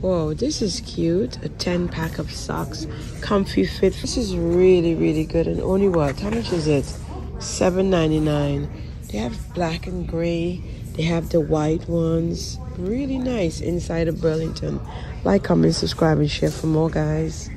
Whoa, this is cute. A 10 pack of socks. Comfy fit. This is really, really good. And only what? How much is it? $7.99. They have black and gray. They have the white ones. Really nice inside of Burlington. Like, comment, subscribe, and share for more, guys.